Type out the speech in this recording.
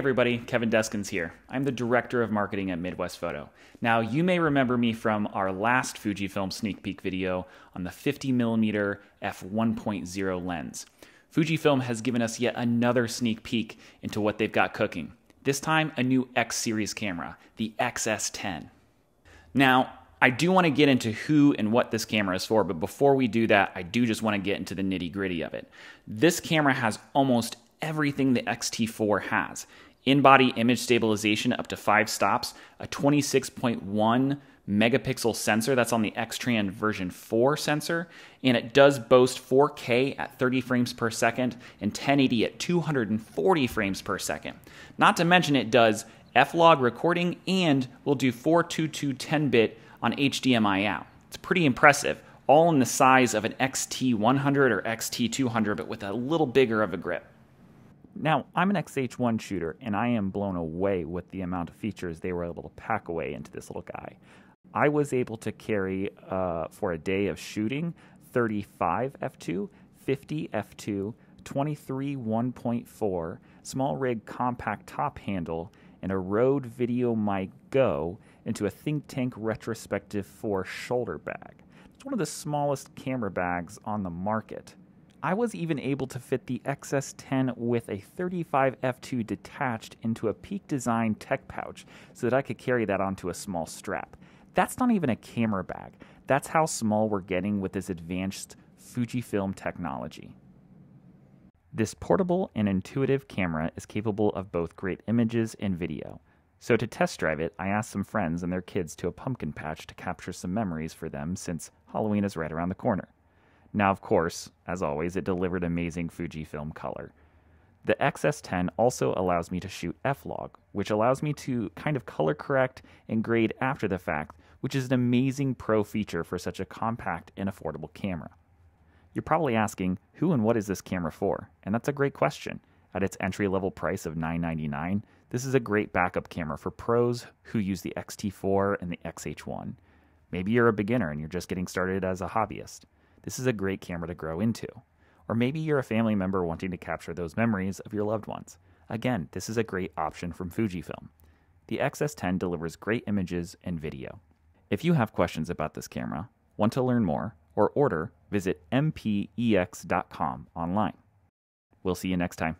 everybody, Kevin Deskins here. I'm the Director of Marketing at Midwest Photo. Now, you may remember me from our last Fujifilm sneak peek video on the 50mm f1.0 lens. Fujifilm has given us yet another sneak peek into what they've got cooking. This time, a new X series camera, the XS10. Now, I do want to get into who and what this camera is for, but before we do that, I do just want to get into the nitty gritty of it. This camera has almost everything the X-T4 has. In-body image stabilization up to five stops, a 26.1 megapixel sensor that's on the X-Trans version 4 sensor, and it does boast 4K at 30 frames per second and 1080 at 240 frames per second. Not to mention it does F-Log recording and will do 422 10-bit on HDMI out. It's pretty impressive, all in the size of an XT100 or XT200 but with a little bigger of a grip. Now, I'm an XH1 shooter, and I am blown away with the amount of features they were able to pack away into this little guy. I was able to carry, uh, for a day of shooting, 35 f2, 50 f2, 23 1.4, SmallRig compact top handle, and a Rode VideoMic Go into a Think Tank Retrospective 4 shoulder bag. It's one of the smallest camera bags on the market. I was even able to fit the XS10 with a 35 f2 detached into a Peak Design tech pouch so that I could carry that onto a small strap. That's not even a camera bag. That's how small we're getting with this advanced Fujifilm technology. This portable and intuitive camera is capable of both great images and video. So to test drive it, I asked some friends and their kids to a pumpkin patch to capture some memories for them since Halloween is right around the corner. Now, of course, as always, it delivered amazing Fujifilm color. The XS10 also allows me to shoot F-Log, which allows me to kind of color correct and grade after the fact, which is an amazing pro feature for such a compact and affordable camera. You're probably asking, who and what is this camera for? And that's a great question. At its entry level price of 999, this is a great backup camera for pros who use the X-T4 and the XH1. Maybe you're a beginner and you're just getting started as a hobbyist this is a great camera to grow into. Or maybe you're a family member wanting to capture those memories of your loved ones. Again, this is a great option from Fujifilm. The XS10 delivers great images and video. If you have questions about this camera, want to learn more, or order, visit mpex.com online. We'll see you next time.